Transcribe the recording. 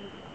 Mm-hmm.